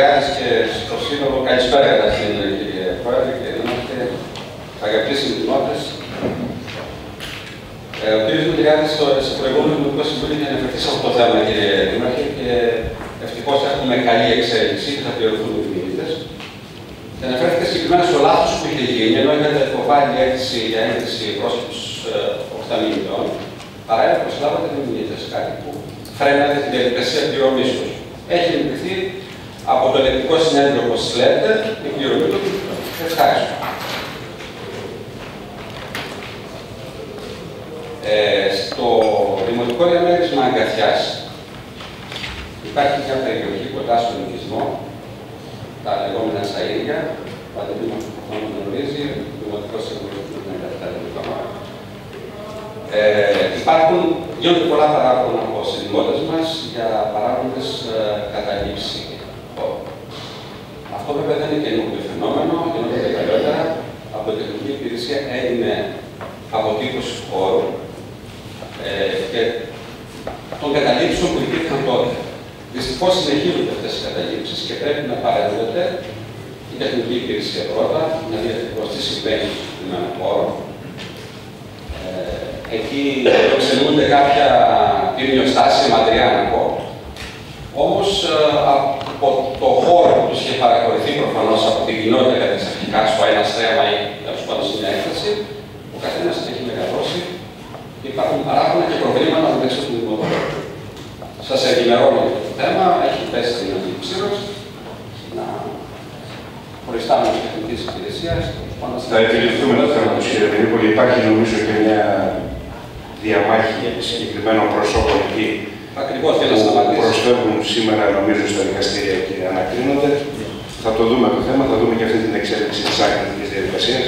Δημητριάδης και στο Σύνολο. Καλησπέρα καταρχήν, κύριε Πρόεδρε, κύριε Δήμαρχε, αγαπητοί συντημότες. Ε, ο κ. Δημητριάδης στο, στο προηγούμενο Δημοτικό Συμβούλιο είχε αναφερθεί σε αυτό το θέμα, κύριε Δήμαρχε, και ευτυχώς έχουμε καλή εξέλιξη και θα πληρωθούν οι δημιουργητές. Και αναφέρθηκε συγκεκριμένα στο λάθος που είχε γίνει, ενώ είχατε υποβάλει αίτηση για έγκριση πρόσωπου ε, 8 μηνών, παρά προσλάβατε δημιουργητές, κάτι που φρένατε την διαδικασία πληρωμής τους. Έχει εγκριθεί από το ελεκτικό συνέδριο, όπως λέτε, η πληρωμή του. Ευχαριστώ. Ε, στο Δημοτικό Διαμέρισμα Αγκαθιά υπάρχει μια περιοχή κοντά στον οικισμό, τα λεγόμενα Σαΐρια, ο αντιδήμος που θα γνωρίζει, ο Δημοτικός Συμβούλιο του 1997 ε, υπάρχουν, γίνονται πολλά παράπονα από συνδημότε μας για παράγοντες ε, καταλήψη. Αυτό βέβαια δεν είναι καινούργιο φαινόμενο, γίνονται και παλιότερα. Από την τεχνική υπηρεσία έγινε αποτύπωση χώρου ε, και των καταλήψεων που υπήρχαν τότε. Δυστυχώς συνεχίζονται αυτές οι καταλήψεις και πρέπει να παρέμβεται η τεχνική υπηρεσία πρώτα, να διατυπώσει τι συμβαίνει με έναν χώρο. Ε, εκεί εξελούνται κάποια τίμιο-στάση μακριά να πω. Όμως από το χώρο που τους είχε παραχωρηθεί προφανώς από την κοινότητα κατά αρχικά στο ένα θέμα ή τέλο πάντων στην έκθεση, ο καθένας έχει μεγαλώσει και υπάρχουν παράπονα και προβλήματα μεταξύ του δημοτικού. Σας ενημερώνω για το θέμα, έχει πέσει την αντιψήρωση να χωριστά με τις τεχνικές υπηρεσίες. Θα επιληφθούμε το θέμα του κύριε Πενίπολη. Υπάρχει νομίζω και μια διαμάχη συγκεκριμένων προσώπων εκεί Ακριβώς θέλω να που σταματήσω. προσφεύγουν σήμερα νομίζω στα δικαστήρια και ανακρίνονται. Θα το δούμε το θέμα, θα δούμε και αυτή την εξέλιξη της άκρης διαδικασίας.